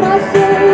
nascer.